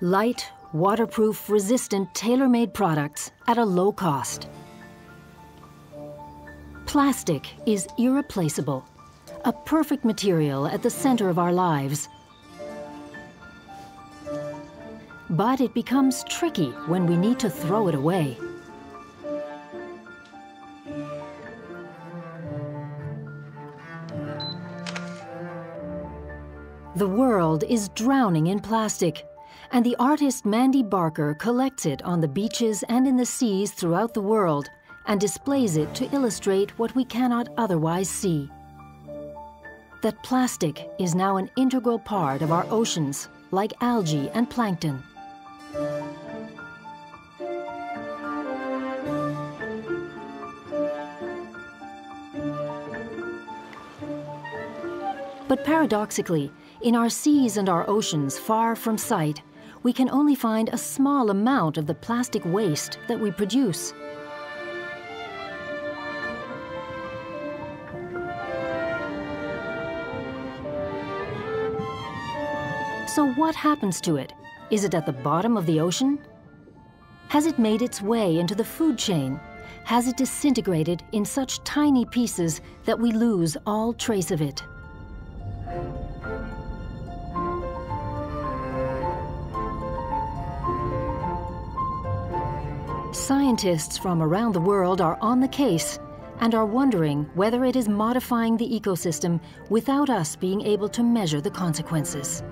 Light, waterproof, resistant, tailor-made products at a low cost. Plastic is irreplaceable, a perfect material at the center of our lives. But it becomes tricky when we need to throw it away. The world is drowning in plastic, and the artist Mandy Barker collects it on the beaches and in the seas throughout the world and displays it to illustrate what we cannot otherwise see. That plastic is now an integral part of our oceans, like algae and plankton. But paradoxically, in our seas and our oceans far from sight, we can only find a small amount of the plastic waste that we produce. So what happens to it? Is it at the bottom of the ocean? Has it made its way into the food chain? Has it disintegrated in such tiny pieces that we lose all trace of it? Scientists from around the world are on the case and are wondering whether it is modifying the ecosystem without us being able to measure the consequences.